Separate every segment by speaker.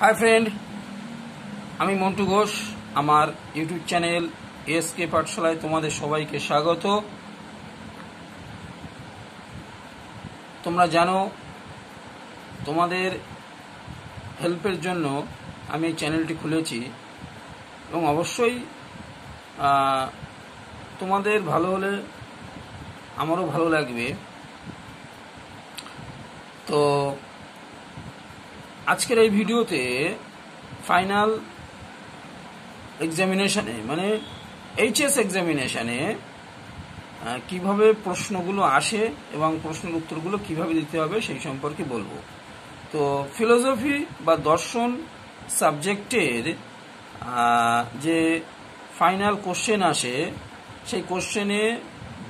Speaker 1: Hi friend আমি মন্টু ঘোষ, আমার YouTube channel SK পাঠশালায় তোমাদের সবাইকে স্বাগত। তোমরা জানো, তোমাদের হেল্পের জন্য আমি চ্যানেলটি খুলেছি এবং অবশ্যই তোমাদের ভালো হলে আমারও ভালো লাগবে। তো আজকের এই ভিডিওতে ফাইনাল এক্সামিনেশনে মানে এইচএস এক্সামিনেশনে কীভাবে প্রশ্নগুলো আসে এবং প্রশ্নের উত্তরগুলো কীভাবে দিতে হবে সেই সম্পর্কে বলব। তো ফিলোসফি বা দর্শন সাবজেক্টের যে ফাইনাল কোশ্চেন আসে, সেই কোশ্চেনে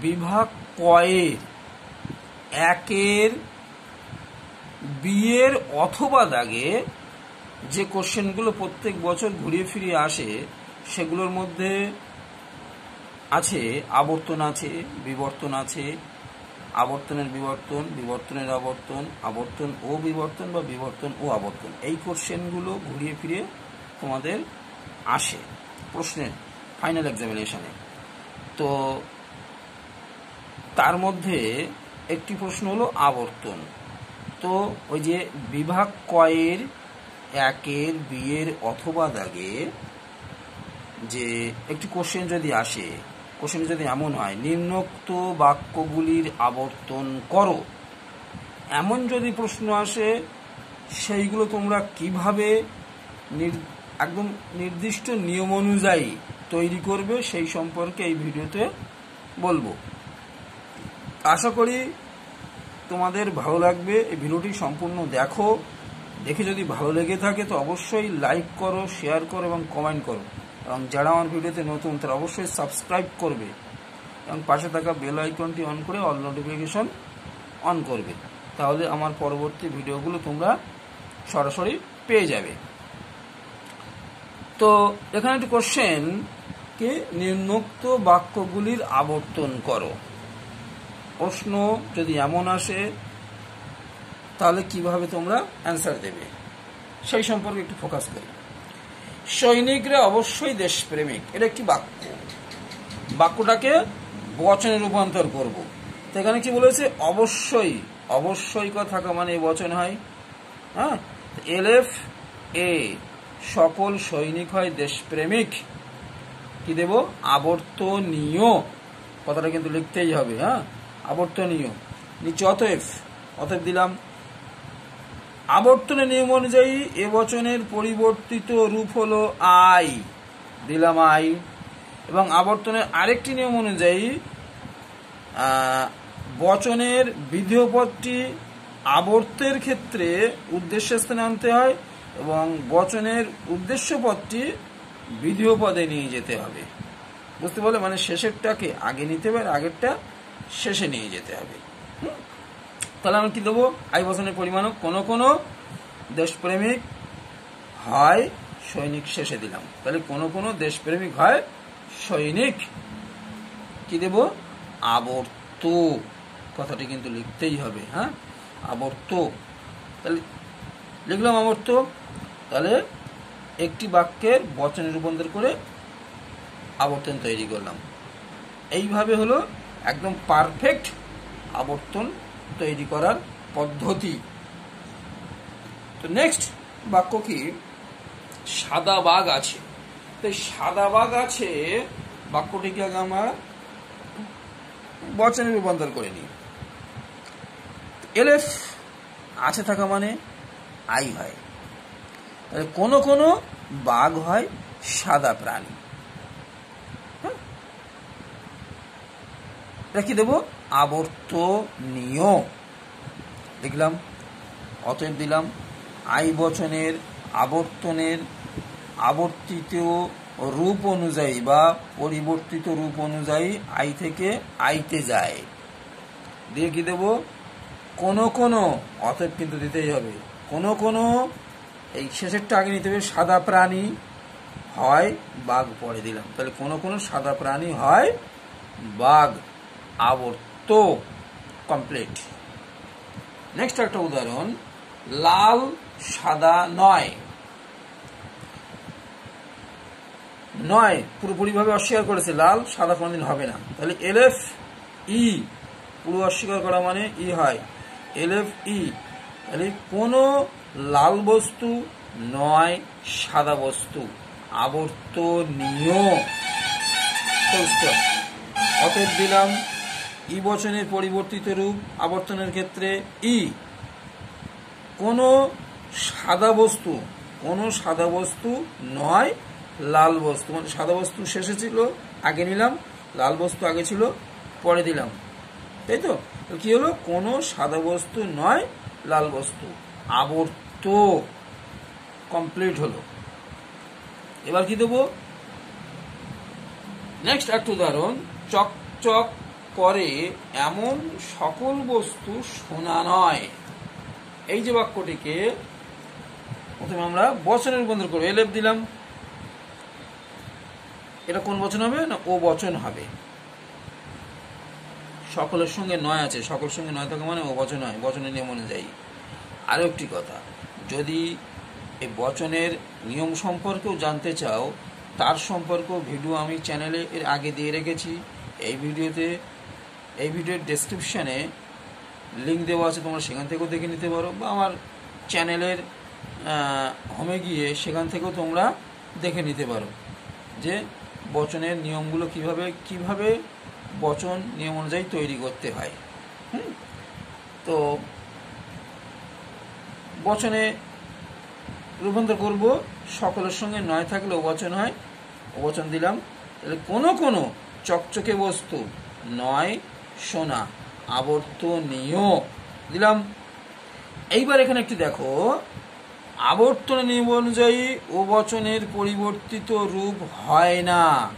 Speaker 1: বিভাগ কয়ের, একের বিয়ের অথবা দাগে যে কোশ্চেনগুলো প্রত্যেক বছর ঘুরিয়ে ফিরিয়ে আসে, সেগুলোর মধ্যে আছে, আবর্তন আছে, বিবর্তন আছে, আবর্তনের বিবর্তন, বিবর্তনের আবর্তন আবর্তন ও বিবর্তন বা বিবর্তন ও আবর্তন। এই কোশ্চেনগুলো ঘুরিয়ে ফিরে তোমাদের আসে প্রশ্নের ফাইনাল এক্সামিনেশনে তো তার মধ্যে একটি প্রশ্ন হলো আবর্তন। তো ওই যে বিভাগ কয়ের একের, বিয়ের অথবা দাগে যে একটি কোশ্চেন যদি আসে কোশ্চেন যদি এমন হয়, নিম্নোক্ত বাক্যগুলির আবর্তন করো। এমন যদি প্রশ্ন আসে, সেইগুলো তোমরা কীভাবে একদম নির্দিষ্ট নিয়ম অনুযায়ী তৈরি করবে, সেই সম্পর্কে এই ভিডিওতে বলব। আশা করি তোমাদের ভালো লাগবে, এই ভিডিওটি সম্পূর্ণ দেখো। দেখে যদি ভালো লেগে থাকে, তো অবশ্যই লাইক করো শেয়ার করো এবং কমেন্ট করো। এবং যারা আমার ভিডিওতে নতুন, তারা অবশ্যই সাবস্ক্রাইব করবে। এবং পাশে থাকা বেল আইকনটি অন করে অল নোটিফিকেশন অন করবে। তাহলে আমার পরবর্তী ভিডিওগুলো তোমরা সরাসরি পেয়ে যাবে। তো এখানে একটি কোশ্চেন কে নিম্নোক্ত বাক্যগুলির আবর্তন করো? প্রশ্ন যদি এমন আসে, তাহলে কীভাবে তোমরা অ্যান্সার দেবে? সেই সম্পর্কে একটু ফোকাস করি। সৈনিকরা অবশ্যই দেশপ্রেমিক। এটা একটি বাক্য। বাক্যটাকে বচনে রূপান্তর করব। তো এখানে কি বলেছে? অবশ্যই অবশ্যই থাকা মানে বচন হয়। হ্যাঁ? এলএফ, এ, সকল সৈনিক হয় দেশপ্রেমিক। কি দেব? আবর্তনীয়। কথাটা কিন্তু লিখতেই হবে হ্যাঁ? আবর্তনীয়। নিচে অতএব অতএব দিলাম, আবর্তনের নিয়ম অনুযায়ী এ বচনের পরিবর্তিত রূপ হলো আই। দিলাম আই। এবং আবর্তনের আরেকটি নিয়ম অনুযায়ী বচনের বিধেয়পদটি আবর্তের ক্ষেত্রে উদ্দেশ্য স্থানে আনতে হয় এবং বচনের উদ্দেশ্য পদটি বিধেয় নিয়ে যেতে হবে। বুঝতে পারলে? মানে শেষেরটাকে আগে নিতে হবে আগেরটা শেষে নিয়ে যেতে হবে। তাহলে আমি কি দেবো? আই বচনের পরিমাণও কোনো কোনো দেশপ্রেমিক হয়, সৈনিক শেষে দিলাম। তাহলে কোনো কোনো দেশপ্রেমিক হয়, সৈনিক কি দেব? আবর্ত। কথাটি কিন্তু লিখতেই হবে হ্যাঁ? আবর্ত। তাহলে লিখলাম আবর্ত। তাহলে একটি বাক্যের বচনে রূপান্তর করে আবর্তন তৈরি করলাম। এইভাবে হলো একদম পারফেক্ট আবর্তন তৈরি করার পদ্ধতি। তো নেক্সট বাক্য কি? সাদা বাঘ আছে। তো সাদা বাঘ আছে, বাক্যটিকে আগে আমরা বচনে রূপান্তর করে নিই। এলএফ আছে থাকা মানে আই হয়। কোনো কোনো বাঘ হয় সাদা প্রাণী। এটা কি দেবো? আবর্তনীয় লিখলাম, অতএব দিলাম, আই বচনের আবর্তনের আবর্তিত রূপ অনুযায়ী বা পরিবর্তিত রূপ অনুযায়ী আই থেকে আইতে যায়। দিয়ে কি দেব? কোনো কোনো, অতএব কিন্তু দিতেই হবে। কোনো কোনো, এই শেষেরটা আগে নিতে হবে, সাদা প্রাণী হয় বাঘ পরে দিলাম। তাহলে কোনো কোনো সাদা প্রাণী হয় বাঘ। আবর্ত কমপ্লিট নেক্সট একটা উদাহরণ, লাল, সাদা, নয়। নয়, পুরোপুরিভাবে অস্বীকার করেছে, লাল, সাদা কোনোদিন হবে না। তাহলে এলএফ ই পুরো অস্বীকার করা মানে ই হয়। এলএফ ই তাহলে কোনো লাল বস্তু, নয়, সাদা বস্তু, আবর্তনীয়। অতএব দিলাম ই বচনের পরিবর্তিত রূপ আবর্তনের ক্ষেত্রে ই। কোনো সাদা বস্তু, কোনো সাদা বস্তু নয়, লাল বস্তু। মানে সাদা বস্তু শেষে ছিল, আগে নিলাম, লাল বস্তু আগে ছিল, পরে দিলাম। তাই তো? কি হলো? কোনো সাদা বস্তু নয়, লাল বস্তু। আবর্ত কমপ্লিট হলো। এবার কি দেবো? নেক্সট একটা উদাহরণ চকচক করে এমন সকল বস্তু সোনা নয়। এই যে বাক্যটিকে প্রথমে আমরা বচনে রূপান্তর করব। এলেপ দিলাম। এটা কোন বচন হবে না ও বচন হবে? সকলের সঙ্গে নয় আছে। সকলের সঙ্গে নয় থাকা মানে ও বচন হয় বচনের নিয়ম অনুযায়ী। আরও একটি কথা, যদি এই বচনের নিয়ম সম্পর্কেও জানতে চাও, তার সম্পর্ক ভিডিও আমি চ্যানেলে এর আগে দিয়ে রেখেছি। এই ভিডিওতে এই ভিডিওর ডেসক্রিপশানে লিঙ্ক দেওয়া আছে, তোমরা সেখান থেকেও দেখে নিতে পারো বা আমার চ্যানেলের হোমে গিয়ে সেখান থেকেও তোমরা দেখে নিতে পারো যে বচনের নিয়মগুলো কীভাবে কীভাবে বচন নিয়ম অনুযায়ী তৈরি করতে হয়। হুম? তো বচনে রূপান্তর করব, সকলের সঙ্গে নয় থাকলে বচন হয়। বচন দিলাম। তাহলে কোনো কোনো চকচকে বস্তু নয় সোনা আবর্তনীয়। দিলাম। এইবার এখানে একটি দেখো। আবর্তন নিয়ম অনুযায়ী ও বচনের পরিবর্তিত রূপ হয় না।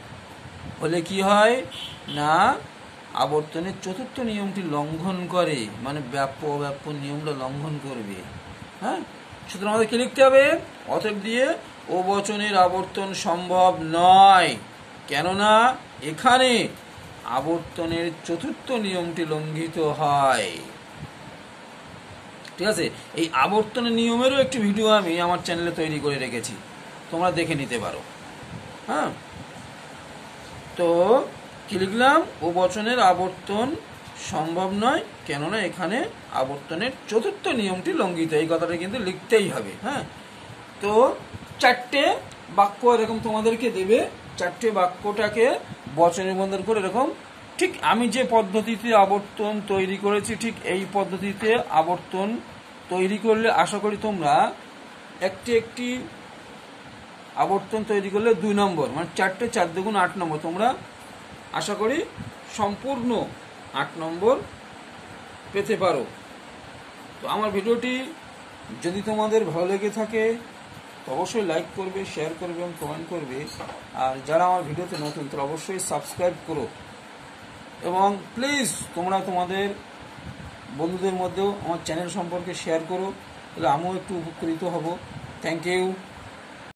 Speaker 1: হলে কি হয়? না, আবর্তনের চতুর্থ নিয়মটি লঙ্ঘন করে মানে ব্যাপ্য অব্যাপ্য নিয়মটা লঙ্ঘন করবে। হ্যাঁ? সুতরাং আমাদের কি লিখতে হবে? অতএব দিয়ে ও বচনের আবর্তন সম্ভব নয়। কেননা, এখানে আবর্তনের চতুর্থ নিয়মটি লঙ্ঘিত হয়। ঠিক আছে? এই আবর্তনের নিয়মেরও একটি ভিডিও আমি আমার চ্যানেলে তৈরি করে রেখেছি। তোমরা দেখে নিতে পারো। হ্যাঁ? তো, কি লিখলাম? ও বচনের আবর্তন সম্ভব নয়, কেননা এখানে আবর্তনের চতুর্থ নিয়মটি লঙ্ঘিত। এই কথাটা কিন্তু লিখতেই হবে। হ্যাঁ? তো, চারটে বাক্য এরকম তোমাদেরকে দেবে। চারটে বাক্যটাকে বচন নিবন্ধন করে এরকম, ঠিক আমি যে পদ্ধতিতে আবর্তন তৈরি করেছি, ঠিক এই পদ্ধতিতে আবর্তন তৈরি করলে আশা করি তোমরা একটি একটি আবর্তন তৈরি করলে দুই নম্বর মানে চারটে চার দুগুণ আট নম্বর। তোমরা আশা করি সম্পূর্ণ আট নম্বর পেতে পারো। তো আমার ভিডিওটি যদি তোমাদের ভালো লেগে থাকে অবশ্যই লাইক করবে শেয়ার করবে এবং কমেন্ট করবে। আর যারা আমার ভিডিওতে নতুন, তারা অবশ্যই সাবস্ক্রাইব করো। এবং প্লিজ তোমরা তোমাদের বন্ধুদের মধ্যেও আমার চ্যানেল সম্পর্কে শেয়ার করো। তাহলে আমিও একটু উপকৃত হব। Thank you